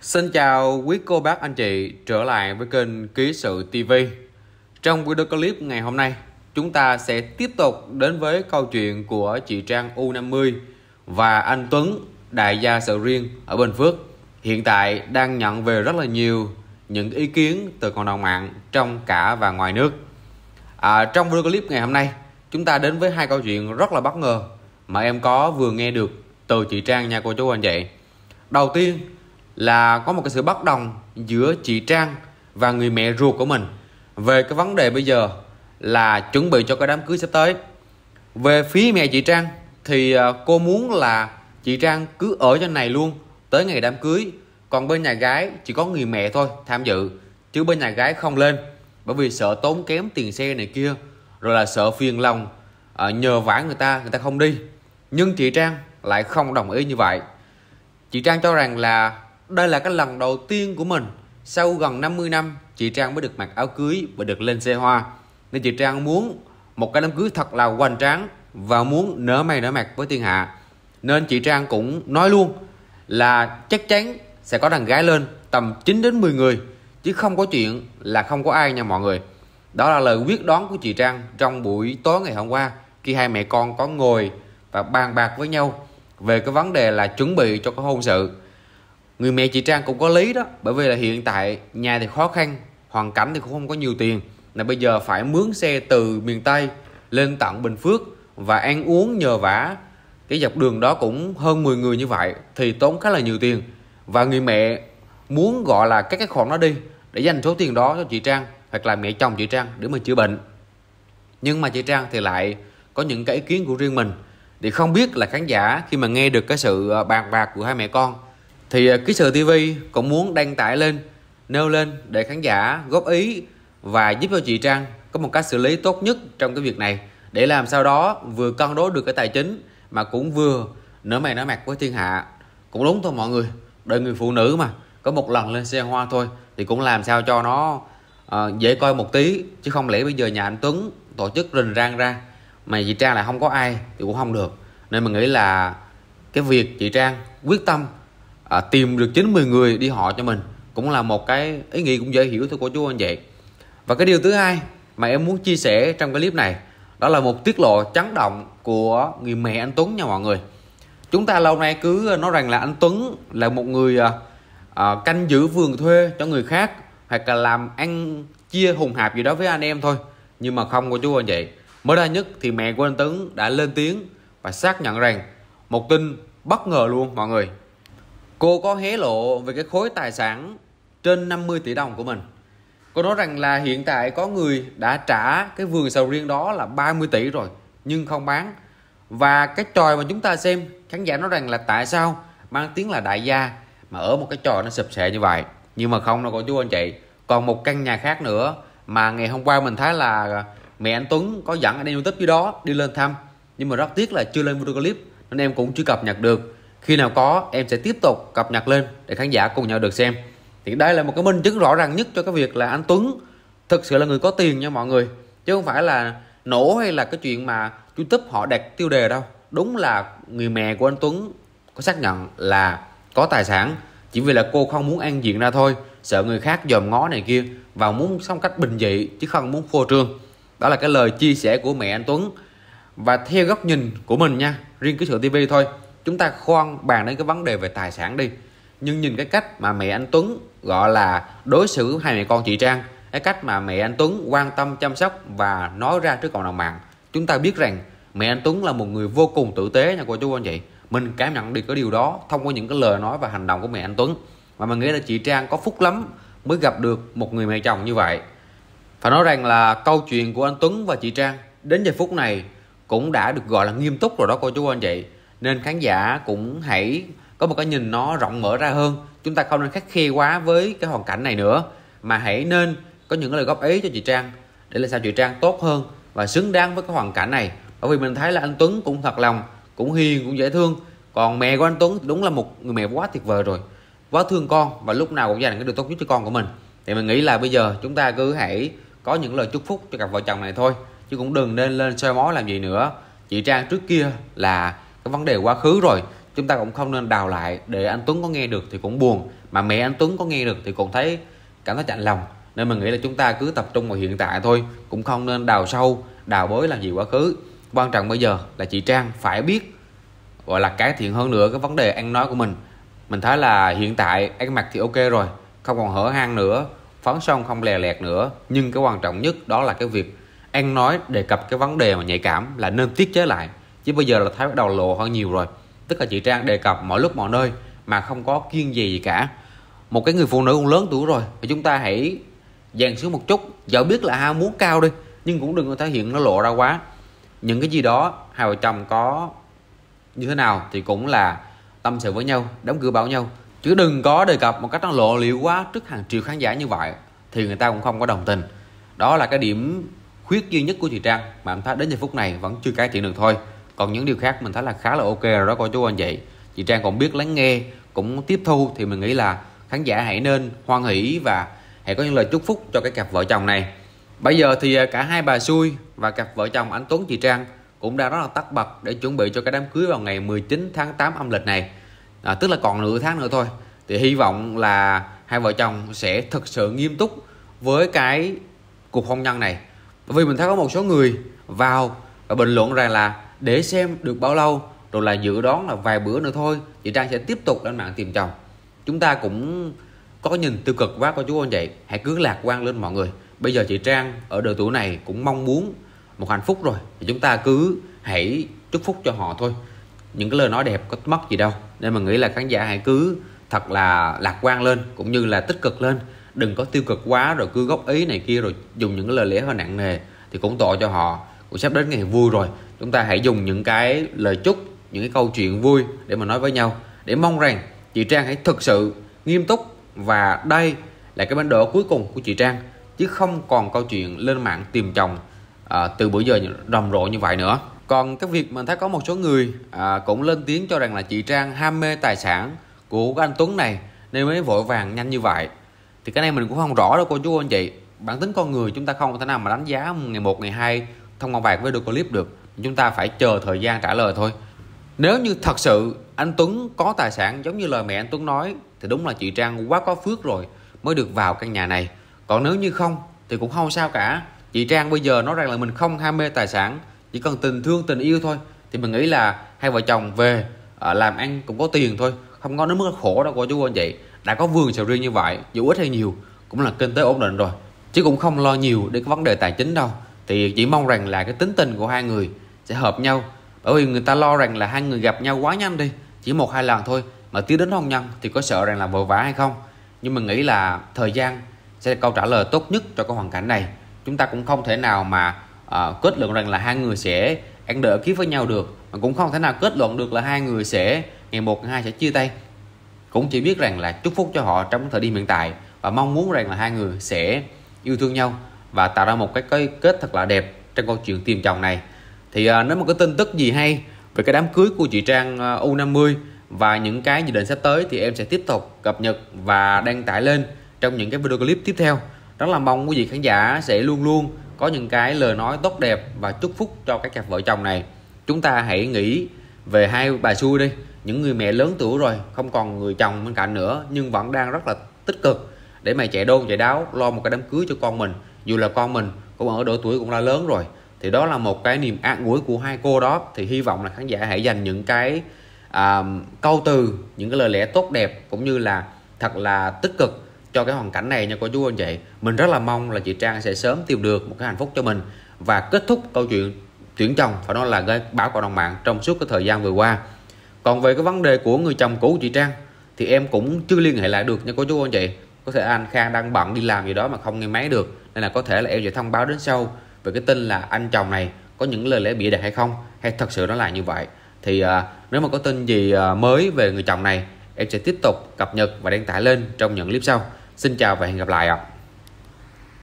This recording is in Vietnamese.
Xin chào quý cô bác anh chị trở lại với kênh Ký sự TV. Trong video clip ngày hôm nay, chúng ta sẽ tiếp tục đến với câu chuyện của chị Trang U50 và anh Tuấn đại gia sầu riêng ở Bình Phước. Hiện tại đang nhận về rất là nhiều những ý kiến từ cộng đồng mạng trong cả và ngoài nước. À, trong video clip ngày hôm nay, chúng ta đến với hai câu chuyện rất là bất ngờ mà em có vừa nghe được từ chị Trang nha cô chú anh chị. Đầu tiên là có một cái sự bất đồng giữa chị Trang và người mẹ ruột của mình về cái vấn đề bây giờ là chuẩn bị cho cái đám cưới sắp tới. Về phía mẹ chị Trang thì à, cô muốn là chị Trang cứ ở trên này luôn tới ngày đám cưới. Còn bên nhà gái chỉ có người mẹ thôi tham dự chứ bên nhà gái không lên bởi vì sợ tốn kém tiền xe này kia rồi là sợ phiền lòng à, nhờ vả người ta người ta không đi nhưng chị Trang lại không đồng ý như vậy chị Trang cho rằng là đây là cái lần đầu tiên của mình. Sau gần 50 năm, chị Trang mới được mặc áo cưới và được lên xe hoa. Nên chị Trang muốn một cái đám cưới thật là hoành tráng và muốn nở mày nở mặt với thiên hạ. Nên chị Trang cũng nói luôn là chắc chắn sẽ có đàn gái lên tầm 9 đến 10 người, chứ không có chuyện là không có ai nha mọi người. Đó là lời quyết đoán của chị Trang trong buổi tối ngày hôm qua, khi hai mẹ con có ngồi và bàn bạc với nhau về cái vấn đề là chuẩn bị cho cái hôn sự người mẹ chị Trang cũng có lý đó, bởi vì là hiện tại nhà thì khó khăn, hoàn cảnh thì cũng không có nhiều tiền. Là bây giờ phải mướn xe từ miền Tây lên tận Bình Phước và ăn uống nhờ vả. Cái dọc đường đó cũng hơn 10 người như vậy thì tốn khá là nhiều tiền. Và người mẹ muốn gọi là các cái khoản đó đi để dành số tiền đó cho chị Trang hoặc là mẹ chồng chị Trang để mà chữa bệnh. Nhưng mà chị Trang thì lại có những cái ý kiến của riêng mình. Thì không biết là khán giả khi mà nghe được cái sự ờ, bàn bạc của hai mẹ con thì à, Ký sự TV cũng muốn đăng tải lên nêu lên để khán giả góp ý và giúp cho chị Trang có một cách xử lý tốt nhất trong cái việc này. Để làm sao đó vừa cân đối được cái tài chính mà cũng vừa nở mày nở mặt với thiên hạ. Cũng đúng thôi mọi người đời người phụ nữ mà có một lần lên xe hoa thôi thì cũng làm sao cho nó uh, dễ coi một tí chứ không lẽ bây giờ nhà anh Tuấn tổ chức rình rang ra mà chị Trang lại không có ai thì cũng không được. Nên mình nghĩ là cái việc chị Trang quyết tâm à, tìm được 90 người đi họ cho mình cũng là một cái ý nghĩ cũng dễ hiểu thôi cô chú anh chị và cái điều thứ hai mà em muốn chia sẻ trong cái clip này đó là một tiết lộ chấn động của người mẹ anh Tuấn nha mọi người. Chúng ta lâu nay cứ nói rằng là anh Tuấn là một người à, à canh giữ vườn thuê cho người khác hoặc là làm ăn chia hùng hạp gì đó với anh em thôi nhưng mà không cô chú anh chị mới đây nhất thì mẹ của anh Tuấn đã lên tiếng và xác nhận rằng một tin bất ngờ luôn mọi người cô có hé lộ về cái khối tài sản trên 50 tỷ đồng của mình. Cô nói rằng là hiện tại có người đã trả cái vườn sầu riêng đó là 30 tỷ rồi, nhưng không bán. Và cái tròi mà chúng ta xem, khán giả nói rằng là tại sao mang tiếng là đại gia mà ở một cái trò nó sụp sệ như vậy. Nhưng mà không đâu cô chú anh chị. Còn một căn nhà khác nữa mà ngày hôm qua mình thấy là mẹ anh Tuấn có dẫn anh em youtube dưới đó đi lên thăm. Nhưng mà rất tiếc là chưa lên video clip, nên em cũng chưa cập nhật được khi nào có, em sẽ tiếp tục cập nhật lên để khán giả cùng nhau được xem. Thì đây là một cái minh chứng rõ ràng nhất cho cái việc là anh Tuấn thực sự là người có tiền nha mọi người. Chứ không phải là nổ hay là cái chuyện mà youtube họ đặt tiêu đề đâu. Đúng là người mẹ của anh Tuấn có xác nhận là có tài sản. Chỉ vì là cô không muốn ăn diện ra thôi, sợ người khác dòm ngó này kia và muốn sống cách bình dị chứ không muốn phô trương. Đó là cái lời chia sẻ của mẹ anh Tuấn. Và theo góc nhìn của mình nha, riêng cái sự TV thôi chúng ta khoan bàn đến cái vấn đề về tài sản đi. Nhưng nhìn cái cách mà mẹ anh Tuấn gọi là đối xử hai mẹ con chị Trang, cái cách mà mẹ anh Tuấn quan tâm chăm sóc và nói ra trước cộng đồng mạng, chúng ta biết rằng mẹ anh Tuấn là một người vô cùng tử tế nha cô chú anh chị. Mình cảm nhận được cái điều đó thông qua những cái lời nói và hành động của mẹ anh Tuấn. Mà mình nghĩ là chị Trang có phúc lắm mới gặp được một người mẹ chồng như vậy. Phải nói rằng là câu chuyện của anh Tuấn và chị Trang đến giờ phút này cũng đã được gọi là nghiêm túc rồi đó cô chú anh chị nên khán giả cũng hãy có một cái nhìn nó rộng mở ra hơn. Chúng ta không nên khắc khe quá với cái hoàn cảnh này nữa, mà hãy nên có những lời góp ý cho chị Trang để làm sao chị Trang tốt hơn và xứng đáng với cái hoàn cảnh này. Bởi vì mình thấy là anh Tuấn cũng thật lòng, cũng hiền, cũng dễ thương. Còn mẹ của anh Tuấn đúng là một người mẹ quá tuyệt vời rồi, quá thương con và lúc nào cũng dành cái điều tốt nhất cho con của mình. Thì mình nghĩ là bây giờ chúng ta cứ hãy có những lời chúc phúc cho cặp vợ chồng này thôi, chứ cũng đừng nên lên soi mói làm gì nữa. Chị Trang trước kia là cái vấn đề quá khứ rồi. Chúng ta cũng không nên đào lại để anh Tuấn có nghe được thì cũng buồn. Mà mẹ anh Tuấn có nghe được thì cũng thấy cảm thấy chạnh lòng. Nên mình nghĩ là chúng ta cứ tập trung vào hiện tại thôi, cũng không nên đào sâu, đào bới làm gì quá khứ. Quan trọng bây giờ là chị Trang phải biết, gọi là cải thiện hơn nữa cái vấn đề ăn nói của mình. Mình thấy là hiện tại ăn mặc thì ok rồi, không còn hở hang nữa, phấn son không lè lẹt nữa. Nhưng cái quan trọng nhất đó là cái việc ăn nói đề cập cái vấn đề mà nhạy cảm là nên tiết chế lại chứ bây giờ là thái bắt đầu lộ hơn nhiều rồi. Tức là chị Trang đề cập mọi lúc mọi nơi mà không có kiên gì gì cả. Một cái người phụ nữ cũng lớn tuổi rồi thì chúng ta hãy dàn xuống một chút. Dẫu biết là ham muốn cao đi, nhưng cũng đừng có thể hiện nó lộ ra quá. Những cái gì đó, hai vợ chồng có như thế nào thì cũng là tâm sự với nhau đóng cửa bảo nhau. Chứ đừng có đề cập một cách nó lộ liễu quá trước hàng triệu khán giả như vậy, thì người ta cũng không có đồng tình. Đó là cái điểm khuyết duy nhất của chị Trang, mà em thấy đến giờ phút này vẫn chưa cải thiện được thôi còn những điều khác mình thấy là khá là ok rồi đó cô chú anh chị. Chị Trang cũng biết lắng nghe cũng tiếp thu thì mình nghĩ là khán giả hãy nên hoan hỷ và hãy có những lời chúc phúc cho cái cặp vợ chồng này. Bây giờ thì à, cả hai bà xui và cặp vợ chồng anh Tuấn chị Trang cũng đã rất là tắt bật để chuẩn bị cho cái đám cưới vào ngày 19 tháng 8 âm lịch này. À, tức là còn nửa tháng nữa thôi. Thì hy vọng là hai vợ chồng sẽ thực sự nghiêm túc với cái cuộc hôn nhân này. Bởi vì mình thấy có một số người vào và bình luận rằng là để xem được bao lâu, rồi là dự đoán là vài bữa nữa thôi chị Trang sẽ tiếp tục lên mạng tìm chồng. Chúng ta cũng có nhìn tiêu cực quá cô chú anh chị hãy cứ lạc quan lên mọi người. Bây giờ chị Trang ở độ tuổi này cũng mong muốn một hạnh phúc rồi, thì chúng ta cứ hãy chúc phúc cho họ thôi. Những cái lời nói đẹp có mất gì đâu. Nên mình nghĩ là khán giả hãy cứ thật là lạc quan lên, cũng như là tích cực lên. Đừng có tiêu cực quá, rồi cứ góp ý này kia, rồi dùng những cái lời lẽ hơi nặng nề, thì cũng tội cho họ. Cũng sắp đến ngày vui rồi chúng ta hãy dùng những cái lời chúc những cái câu chuyện vui để mà nói với nhau. Để mong rằng chị Trang hãy thực sự nghiêm túc và đây là cái bánh đỡ cuối cùng của chị Trang chứ không còn câu chuyện lên mạng tìm chồng à, từ bữa giờ rầm rộ như vậy nữa. Còn cái việc mình thấy có một số người à, cũng lên tiếng cho rằng là chị Trang ham mê tài sản của anh Tuấn này nên mới vội vàng nhanh như vậy. Thì cái này mình cũng không rõ đâu cô chú anh chị. Bản tính con người chúng ta không thể nào mà đánh giá ngày một ngày hai thông qua vàng với video clip được chúng ta phải chờ thời gian trả lời thôi. Nếu như thật sự anh Tuấn có tài sản giống như lời mẹ anh Tuấn nói, thì đúng là chị Trang quá có phước rồi mới được vào căn nhà này. Còn nếu như không, thì cũng không sao cả. Chị Trang bây giờ nói rằng là mình không ham mê tài sản, chỉ cần tình thương, tình yêu thôi. Thì mình nghĩ là hai vợ chồng về ờ, làm ăn cũng có tiền thôi. Không có đến mức khổ đâu, cô chú anh chị đã có vườn sầu riêng như vậy, dù ít hay nhiều, cũng là kinh tế ổn định rồi. Chứ cũng không lo nhiều đến cái vấn đề tài chính đâu. Thì chỉ mong rằng là cái tính tình của hai người sẽ hợp nhau. Bởi vì người ta lo rằng là hai người gặp nhau quá nhanh đi chỉ một hai lần thôi mà tiến đến hôn nhân thì có sợ rằng là vội vã hay không? Nhưng mình nghĩ là thời gian sẽ là câu trả lời tốt nhất cho cái hoàn cảnh này. Chúng ta cũng không thể nào mà uh, kết luận rằng là hai người sẽ ăn đỡ kiếp với nhau được mà cũng không thể nào kết luận được là hai người sẽ ngày một ngày hai sẽ chia tay. Cũng chỉ biết rằng là chúc phúc cho họ trong thời điểm hiện tại và mong muốn rằng là hai người sẽ yêu thương nhau và tạo ra một cái, cái kết thật là đẹp trong câu chuyện tìm chồng này thì à, uh, nếu một cái tin tức gì hay về cái đám cưới của chị Trang à, U50 và những cái dự định sắp tới thì em sẽ tiếp tục cập nhật và đăng tải lên trong những cái video clip tiếp theo. Rất là mong quý vị khán giả sẽ luôn luôn có những cái lời nói tốt đẹp và chúc phúc cho các cặp vợ chồng này. Chúng ta hãy nghĩ về hai bà xui đi. Những người mẹ lớn tuổi rồi không còn người chồng bên cạnh nữa nhưng vẫn đang rất là tích cực. Để mà chạy đôn chạy đáo lo một cái đám cưới cho con mình. Dù là con mình cũng ở độ tuổi cũng đã lớn rồi thì đó là một cái niềm an ủi của hai cô đó. Thì hy vọng là khán giả hãy dành những cái um, câu từ những cái lời lẽ tốt đẹp cũng như là thật là tích cực cho cái hoàn cảnh này nha cô chú anh chị. Mình rất là mong là chị Trang sẽ sớm tìm được một cái hạnh phúc cho mình. Và kết thúc câu chuyện tuyển chồng phải nói là gây báo cộng đồng mạng trong suốt cái thời gian vừa qua. Còn về cái vấn đề của người chồng cũ chị Trang thì em cũng chưa liên hệ lại được nha cô chú anh chị. Có thể anh Khang đang bận đi làm gì đó mà không nghe máy được nên là có thể là em sẽ thông báo đến sau về cái tin là anh chồng này có những lời lẽ bịa đặt hay không? Hay thật sự nó là như vậy? Thì uh, nếu mà có tin gì uh, mới về người chồng này em sẽ tiếp tục cập nhật và đăng tải lên trong những clip sau. Xin chào và hẹn gặp lại ạ.